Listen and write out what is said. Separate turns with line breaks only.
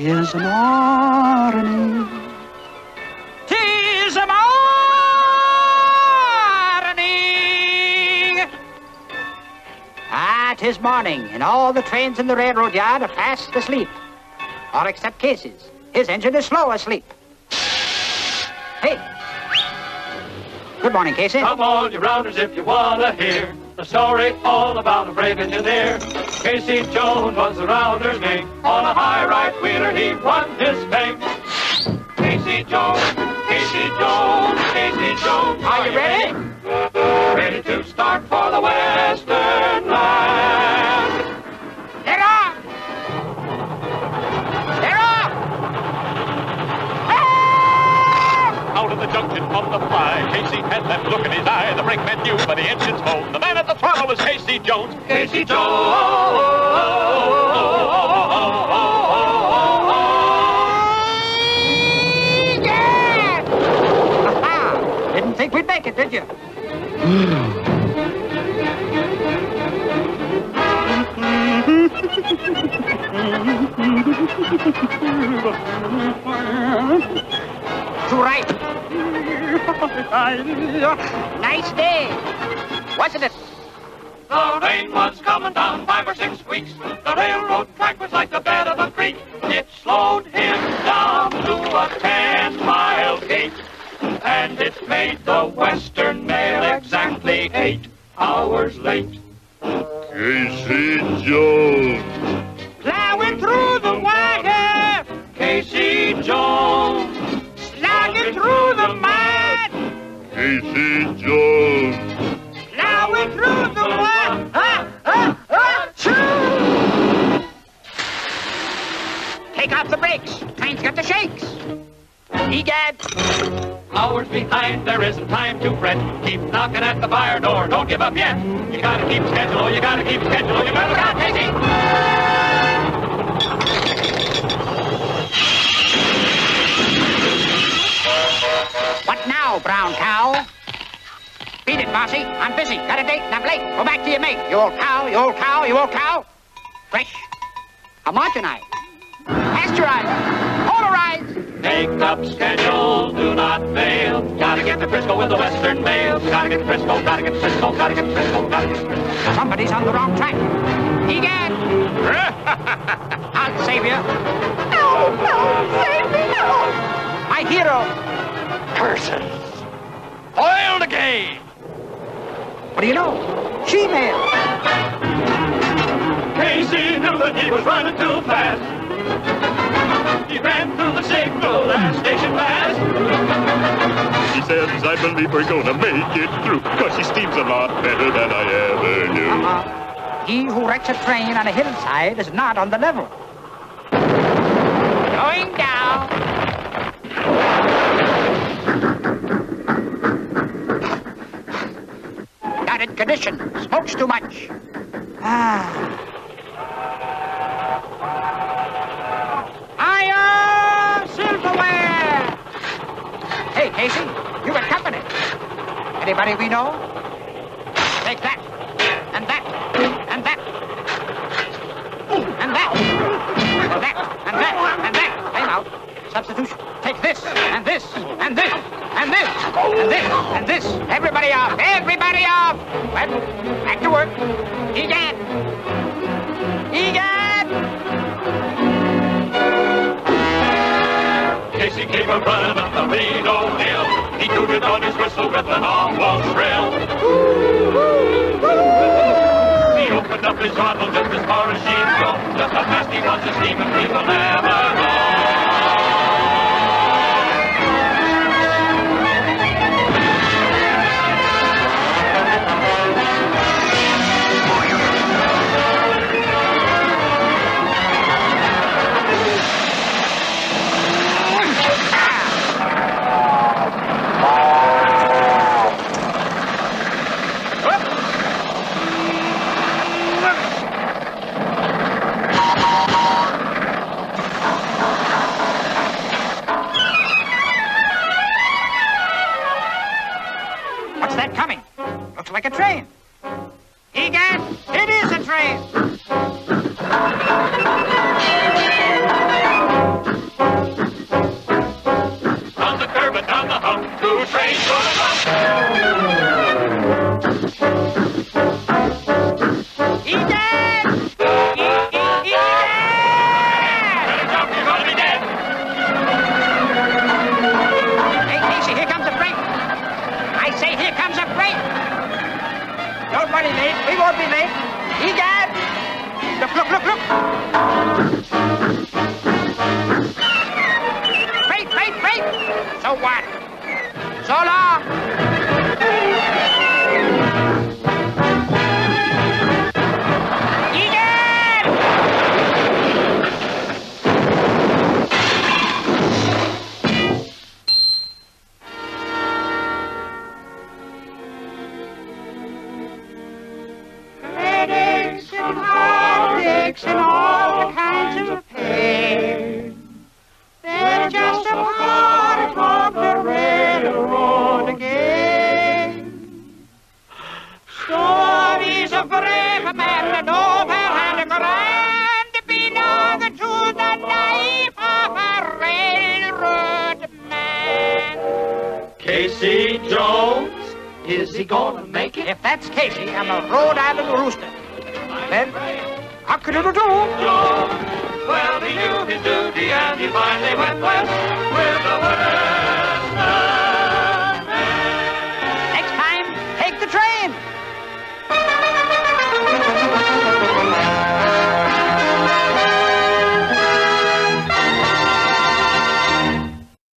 Tis a morning. Tis a morning. Ah, tis morning, and all the trains in the railroad yard are fast asleep. All except Casey's. His engine is slow asleep. Hey. Good morning, Casey.
Come on, you rounders, if you wanna hear the story all about a brave engineer. Casey Jones was the rounder's name. On a high right wheeler, he won his fame. Casey Jones, Casey Jones, Casey Jones.
Are you ready?
Ready to start for the Western land.
They're off! They're off!
Out of the junction from the fly, Casey had that look in his eye. The brakeman knew by the engine's moan. The man at the throttle was Casey Jones.
Casey Jones.
Yeah! Didn't think we'd make it, did you? To right. nice day, wasn't it?
The rain was coming down five or six weeks. The railroad track was like the bed of a creek. It slowed him down to a ten-mile gait. And it made the Western Mail exactly eight hours late.
Casey Jones.
Plowing through the water,
Casey Jones.
slogging through the mud,
Casey Jones.
plowing through the the brakes. Train's got the shakes. Egad,
Hours behind, there isn't time to fret. Keep knocking at the fire door, don't give up yet. You gotta keep schedule, you gotta keep schedule, you better look out, Casey!
what now, brown cow? Beat it, bossy. I'm busy. Got a date and I'm late. Go back to your mate. You old cow, you old cow, you old cow. Fresh. Homogenized. Polarized.
Make up schedule, do not fail. Gotta get to Frisco with the Western Mail. Gotta get to Frisco, gotta get to Frisco, gotta get to Frisco, gotta get to Frisco.
Somebody's on the wrong track. Egad, I'll save you. No, no, save me, no. My hero.
Curses. Foiled again.
What do you know? She-mail.
Casey knew that he was running too fast. He ran through the signal last station pass.
He says, I believe we're gonna make it through. Cause he steams a lot better than I ever knew.
Uh-huh. He who wrecks a train on a hillside is not on the level. Going down. Not in condition. Smokes too much. Ah. Hey, Casey, you got company. Anybody we know? Take that, and that, and that, and that, and that, and that, and that. Time out. Substitution. Take this, and this, and this, and this, and this, and this. Everybody
Tooted on his whistle with an awful shrill. He opened up his throttle just as far as she'd go. Just how fast he wants was, the steaming people never know.
Heartaches and all kinds of pain. They're just a part of the railroad again. Stories of brave men and over and grand belong to the life of a railroad man.
Casey Jones, is he gonna make it?
If that's Casey, I'm a Rhode Island rooster. Then, cock-a-doodle-doo.
Well, he knew his duty and he finally went west with the word.